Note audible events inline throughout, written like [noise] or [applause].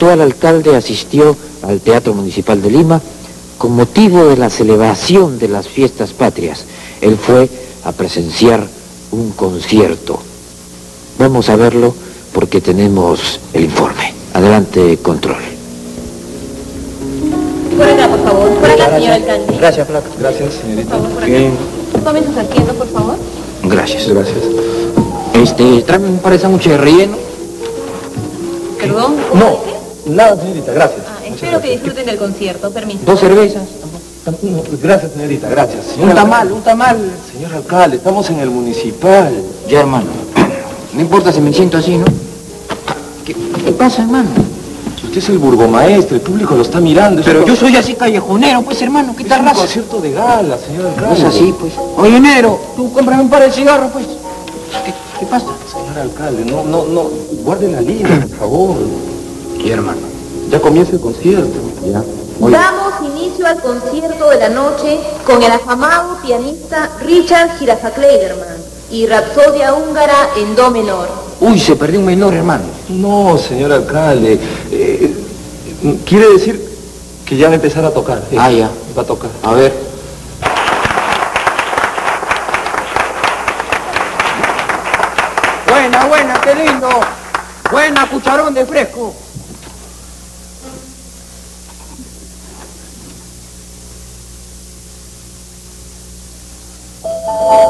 actual alcalde asistió al Teatro Municipal de Lima con motivo de la celebración de las fiestas patrias. Él fue a presenciar un concierto. Vamos a verlo porque tenemos el informe. Adelante, control. Por acá, por favor. Por acá, señor alcalde. Gracias, Flaca. Gracias, Por señorita. favor, por acá. Bien, Tomen sus asientos, por favor. Gracias. gracias. Este, tráeme un par de sándwiches de relleno. Perdón. No, nada, señorita, gracias. Ah, espero que disfruten del concierto. Permiso. Dos cervezas. No, Gracias, señorita, gracias. Un tamal, un tamal. Señor alcalde, estamos en el municipal. Ya, hermano. [clears throat] No importa si me siento así, ¿no? ¿Qué, qué pasa, hermano? Usted es el burgomaestre, el público lo está mirando. Pero yo soy así callejonero, pues, hermano. ¿Qué es tal un raza? concierto de gala, señor No alcalde. es así, pues. Oye, negro, tú cómprame un par de cigarros, pues. ¿Qué, qué pasa? Señor alcalde, no, no, no, guarde la línea, por favor. ¿Qué, hermano? Ya comienza el concierto. Ya. Oye, Damos inicio al concierto de la noche con el afamado pianista Richard Girafa Kleiderman y Rapsodia húngara en do menor. Uy, se perdió un menor, hermano. No, señor alcalde. eh, quiere decir que ya va a empezar a tocar. ¿eh? Ah, ya. Va a tocar. A ver. Buena, buena, qué lindo. Buena, cucharón de fresco. Música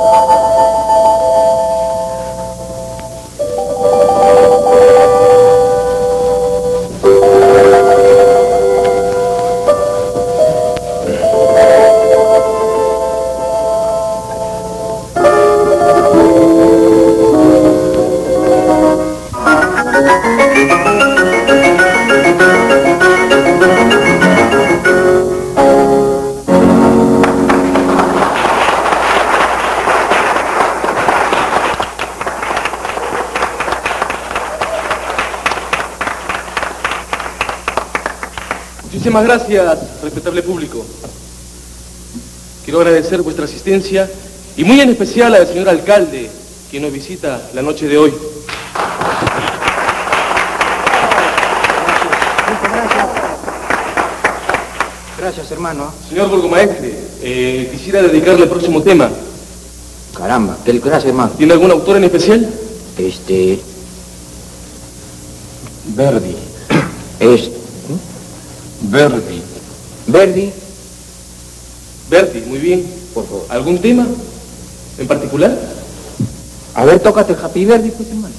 Muchísimas gracias, respetable público. Quiero agradecer vuestra asistencia y muy en especial al señor alcalde, quien nos visita la noche de hoy. Gracias, hermano. ¿ah? Señor burgomaestre, eh, quisiera dedicarle el próximo tema. Caramba, qué gracias, hermano. ¿Tiene algún autor en especial? Este, Verdi. [clears throat] es Verdi. Verdi, Verdi, muy bien. por favor. ¿Algún tema en particular? A ver, tócate el Happy Verdi, pues, hermano.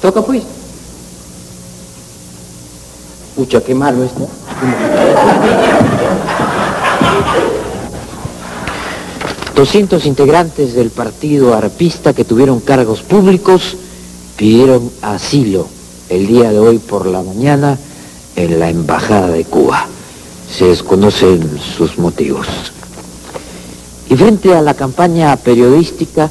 Toca, pues. Pucha, qué malo este. 200 integrantes del partido arpista que tuvieron cargos públicos pidieron asilo el día de hoy por la mañana en la Embajada de Cuba. Se desconocen sus motivos. Y frente a la campaña periodística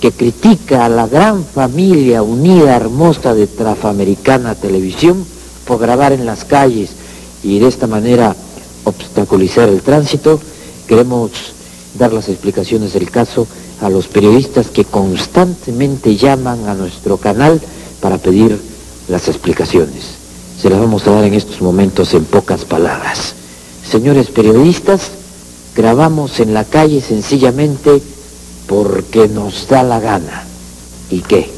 que critica a la gran familia unida, hermosa de Trafamericana Televisión por grabar en las calles y de esta manera obstaculizar el tránsito, queremos dar las explicaciones del caso a los periodistas que constantemente llaman a nuestro canal para pedir las explicaciones. Se las vamos a dar en estos momentos en pocas palabras. Señores periodistas, grabamos en la calle sencillamente porque nos da la gana. ¿Y qué?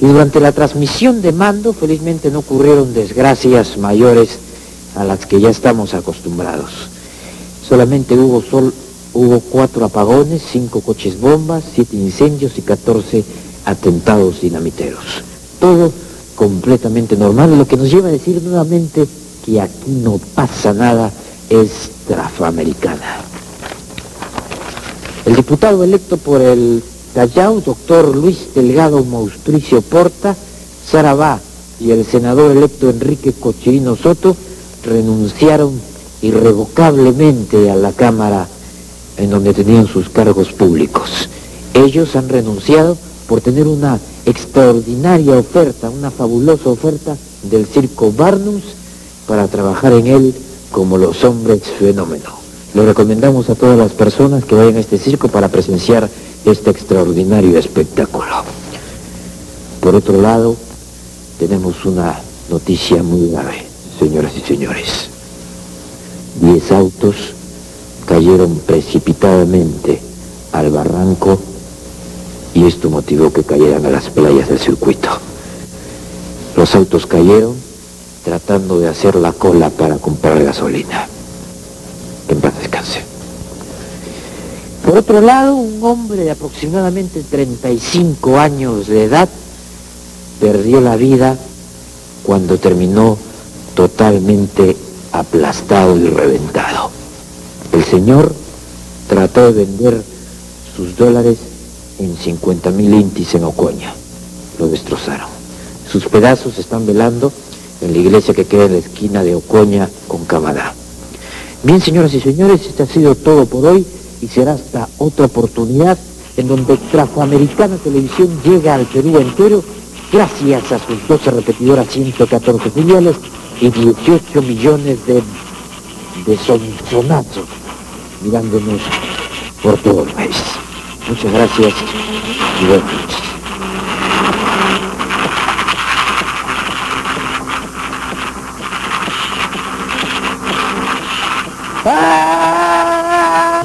Y durante la transmisión de mando, felizmente no ocurrieron desgracias mayores a las que ya estamos acostumbrados. Solamente hubo, sol, hubo cuatro apagones, cinco coches bombas, siete incendios y 14 atentados dinamiteros. Todo completamente normal, lo que nos lleva a decir nuevamente que aquí no pasa nada es trafamericana. El diputado electo por el Callao, doctor Luis Delgado Maustricio Porta, Sarabá, y el senador electo Enrique Cochirino Soto renunciaron irrevocablemente a la Cámara en donde tenían sus cargos públicos. Ellos han renunciado por tener una extraordinaria oferta, una fabulosa oferta del circo Barnums para trabajar en él como los hombres fenómeno. Lo recomendamos a todas las personas que vayan a este circo para presenciar este extraordinario espectáculo. por otro lado, tenemos una noticia muy grave, señoras y señores. Diez autos cayeron precipitadamente al barranco esto motivó que cayeran a las playas del circuito. Los autos cayeron tratando de hacer la cola para comprar gasolina. En paz descanse. Por otro lado, un hombre de aproximadamente 35 años de edad perdió la vida cuando terminó totalmente aplastado y reventado. El señor trató de vender sus dólares en 50 mil intis en Ocoña. Lo destrozaron. Sus pedazos están velando en la iglesia que queda en la esquina de Ocoña con Camadá. Bien, señoras y señores, este ha sido todo por hoy y será hasta otra oportunidad en donde Transamericana Televisión llega al Perú entero gracias a sus 12 repetidoras 114 filiales y 18 millones de, de mirándonos por todo el país. Muchas gracias y buenas noches. ¡Ah!